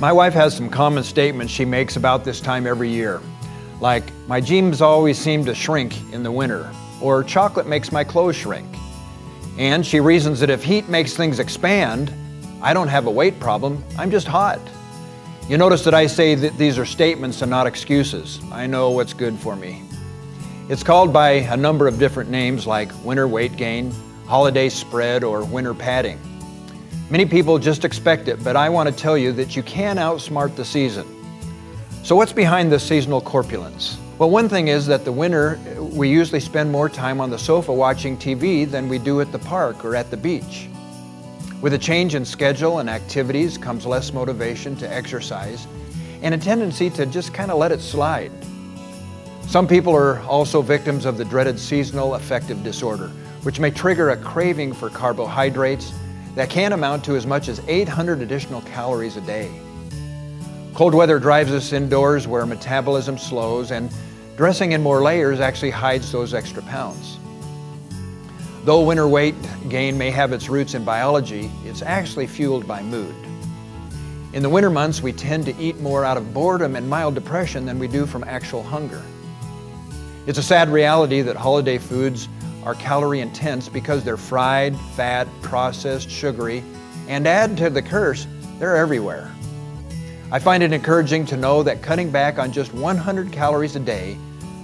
My wife has some common statements she makes about this time every year, like, my jeans always seem to shrink in the winter, or chocolate makes my clothes shrink. And she reasons that if heat makes things expand, I don't have a weight problem, I'm just hot. You notice that I say that these are statements and not excuses. I know what's good for me. It's called by a number of different names like winter weight gain, holiday spread, or winter padding. Many people just expect it, but I want to tell you that you can outsmart the season. So what's behind this seasonal corpulence? Well, one thing is that the winter, we usually spend more time on the sofa watching TV than we do at the park or at the beach. With a change in schedule and activities comes less motivation to exercise and a tendency to just kind of let it slide. Some people are also victims of the dreaded seasonal affective disorder, which may trigger a craving for carbohydrates that can amount to as much as 800 additional calories a day. Cold weather drives us indoors where metabolism slows and dressing in more layers actually hides those extra pounds. Though winter weight gain may have its roots in biology, it's actually fueled by mood. In the winter months, we tend to eat more out of boredom and mild depression than we do from actual hunger. It's a sad reality that holiday foods are calorie intense because they're fried, fat, processed, sugary, and add to the curse, they're everywhere. I find it encouraging to know that cutting back on just 100 calories a day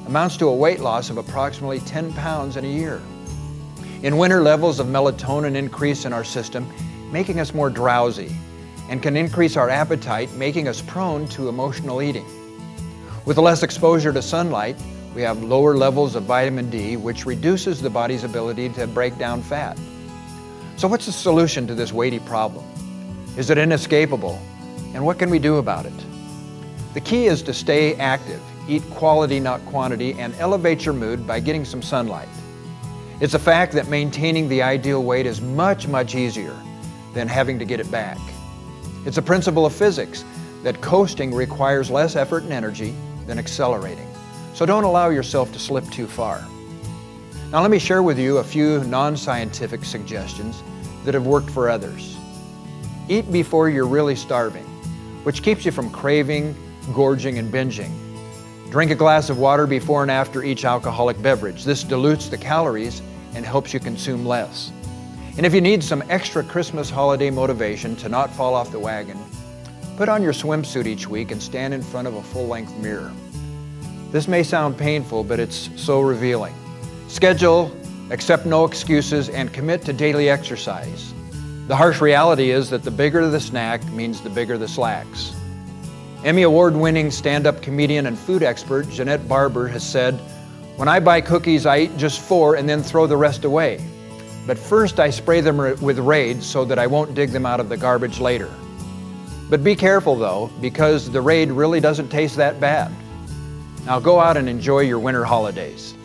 amounts to a weight loss of approximately 10 pounds in a year. In winter, levels of melatonin increase in our system, making us more drowsy, and can increase our appetite, making us prone to emotional eating. With less exposure to sunlight, we have lower levels of vitamin D, which reduces the body's ability to break down fat. So what's the solution to this weighty problem? Is it inescapable? And what can we do about it? The key is to stay active, eat quality, not quantity, and elevate your mood by getting some sunlight. It's a fact that maintaining the ideal weight is much, much easier than having to get it back. It's a principle of physics that coasting requires less effort and energy than accelerating. So don't allow yourself to slip too far. Now let me share with you a few non-scientific suggestions that have worked for others. Eat before you're really starving, which keeps you from craving, gorging, and binging. Drink a glass of water before and after each alcoholic beverage. This dilutes the calories and helps you consume less. And if you need some extra Christmas holiday motivation to not fall off the wagon, put on your swimsuit each week and stand in front of a full-length mirror. This may sound painful, but it's so revealing. Schedule, accept no excuses, and commit to daily exercise. The harsh reality is that the bigger the snack means the bigger the slacks. Emmy Award-winning stand-up comedian and food expert Janette Barber has said, When I buy cookies, I eat just four and then throw the rest away. But first I spray them with Raid so that I won't dig them out of the garbage later. But be careful though, because the Raid really doesn't taste that bad. Now go out and enjoy your winter holidays.